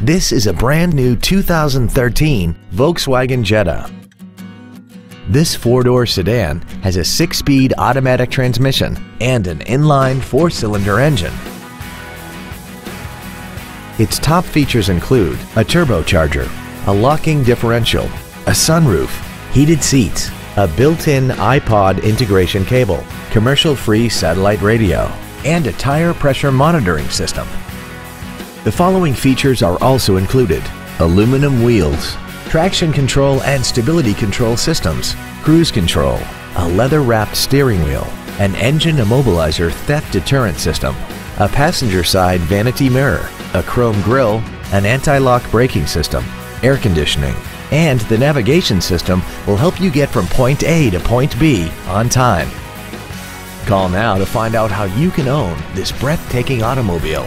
This is a brand new 2013 Volkswagen Jetta. This four-door sedan has a six-speed automatic transmission and an inline four-cylinder engine. Its top features include a turbocharger, a locking differential, a sunroof, heated seats, a built-in iPod integration cable, commercial-free satellite radio, and a tire pressure monitoring system. The following features are also included. Aluminum wheels, traction control and stability control systems, cruise control, a leather-wrapped steering wheel, an engine immobilizer theft deterrent system, a passenger side vanity mirror, a chrome grille, an anti-lock braking system, air conditioning, and the navigation system will help you get from point A to point B on time. Call now to find out how you can own this breathtaking automobile.